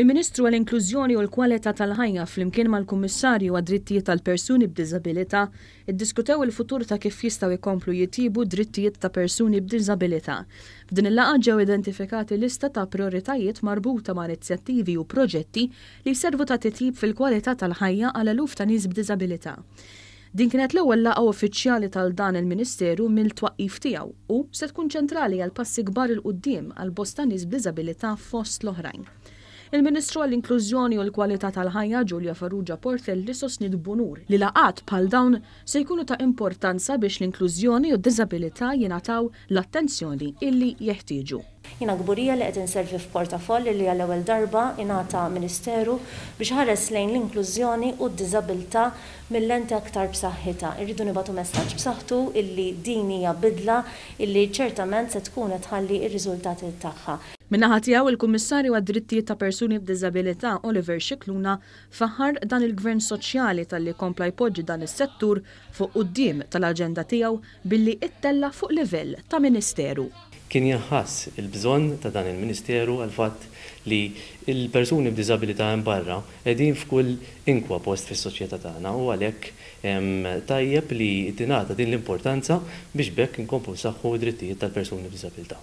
Il-Ministru għall-Inklużjoni u l-Kwalità tal-Ħajja flimkien mal-Kummissarju għad-Drittijiet tal-Persuni b'Diżabilità ddiskutew il-futur ta' kif jistgħu jkomplu jitjiebu d-drittijiet ta' persuni b'diżabilità. F'din il-laqgħa ġew identifikati lista ta' prijoritajiet marbuta ma' inizjattivi u proġetti li jservu ta' titjib fil-kwalità tal-ħajja għal eluf ta' nies b'diżabilità. Din kienet l-ewwel laqgħa uffiċjali tal dan il-Ministeru mill-twaqqif tiegħu u se tkun ċentrali għal passi kbar 'il quddiem għal bosta nies b'diżabilità fost l-oħrajn. Il-Ministru għall-Inklużjoni u l-Kwalità tal-Ħajja Julia Farrugia Portelli sostniet b'unur li laqgħat bħal dawn se jkunu ta' importanza biex l-inklużjoni u d-diżabilità jingħataw l-attenzjoni illi jeħtieġu. Jiena kburija li qed inservi f'portafoll li għall-ewwel darba ingħata ministeru biex iħares lejn l-inklużjoni u d-diżabilità mil-lenti aktar b'saħħitha. Irridu nibagħtu messaġġ b'saħħtu illi din hija bidla illi ċertament se tkun qed tħalli r-riżultati tagħha. Min-naħa tiegħu, il-Kummissarju għad-Drittijiet ta' Persuni b'Diżabilità, Oliver Scicluna, Fl-aħħar, dan il-Gvern soċjali talli kompla jpoġġi dan is-settur fuq quddiem tal-aġenda tiegħu billi ttella' fuq livell ta' Ministeru. Kien jinħass il-bżonn ta' dan il-Ministeru għall-fatt li l-persuni b'diżabilità hemm barra qegħdin f'kull inkwa post fis-soċjetà tagħna u għalhekk tajjeb li tingħata din l-importanza biex b'hekk inkomplu nsaħħu d-drittijiet tal-persuni b'diżabilità.